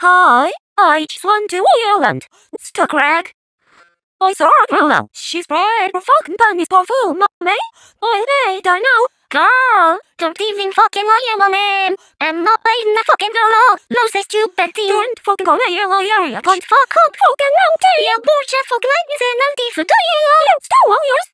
Hi, I just want to Ireland. Stuck rag. I saw a girl. She sprayed her fucking panties perfume on me. I made I know. Girl, don't even fucking lie my name. I'm not biting the fucking girl off. Lose stupid thing. Don't fucking go me your lawyer. Can't fuck up fucking out. You bullshit fucking ladies and empty for doing. It's still yours.